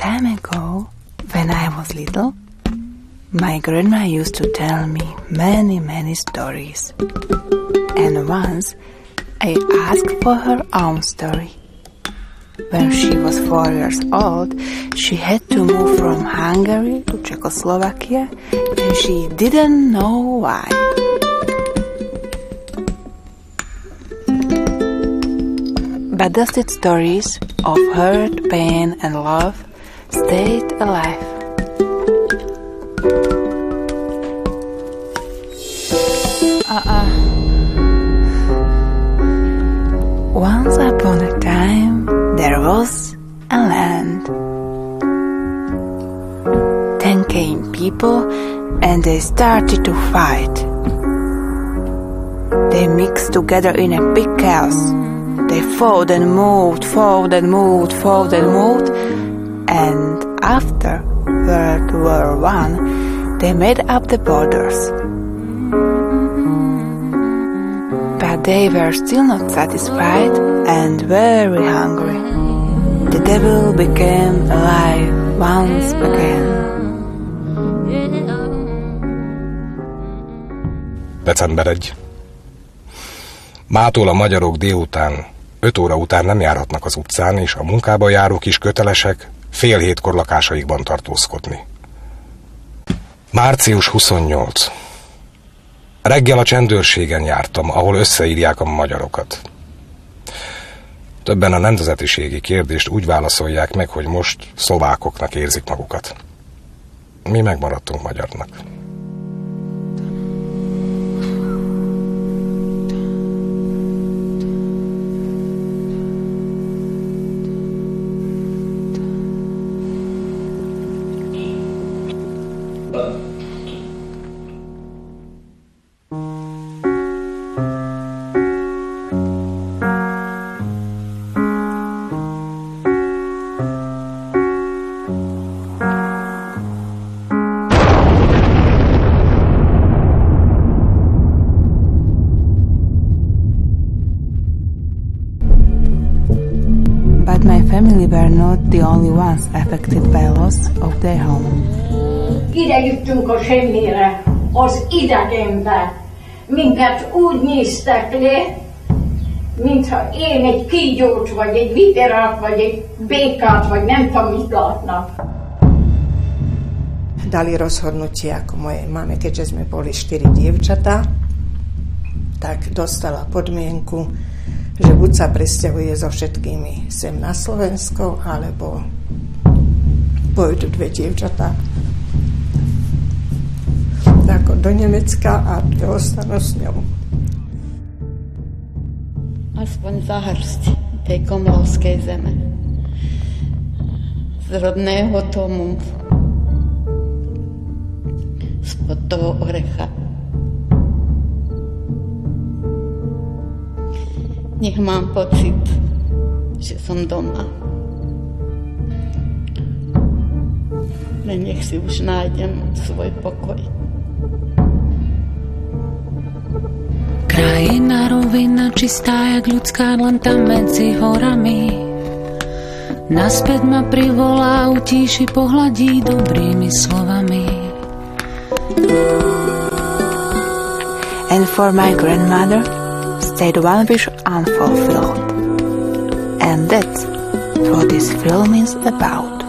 time ago, when I was little, my grandma used to tell me many, many stories. And once I asked for her own story. When she was four years old, she had to move from Hungary to Czechoslovakia and she didn't know why. But dusted stories of hurt, pain, and love stayed alive. Uh-uh. Once upon a time, there was a land. Then came people and they started to fight. They mixed together in a big chaos. They fought and moved, fought and moved, fought and moved, and after World War One, they made up the borders. But they were still not satisfied and very hungry. The devil became alive once again. December 1. Mától a magyarok délután, 5 óra után nem járhatnak az utcán, és a munkába járók is kötelesek fél hétkor lakásaikban tartózkodni. Március 28. Reggel a csendőrségen jártam, ahol összeírják a magyarokat. Többen a nemzetiségi kérdést úgy válaszolják meg, hogy most szlovákoknak érzik magukat. Mi megmaradtunk magyarnak. But my family were not the only ones affected by loss of their home. Ide jöttünk a semmire, az idegenbe. Minket úgy néztek le, mintha én egy kígyót, vagy egy viterát, vagy egy békát, vagy nem tudom, mit látnak. dali rozhodnutie ako mojej mame, keďže sme boli štyri dievčatá, tak dostala podmienku, že buď sa presťahuje so všetkými sem na Slovensko, alebo pôjdu dve dievčatá ako do Nemecka a ostanú s ňou. Aspoň za hrst tej komolskej zeme. Z rodného tomu. Spod toho orecha. Nech mám pocit, že som doma. Len nech si už nájdem svoj pokoj. Krajina rovina čistá, jak ľudská, len tam medzi horami. Naspäť ma privolá, utíši, pohladí dobrými slovami. And for my grandmother stayed one wish unfulfilled. And that's what this film is about.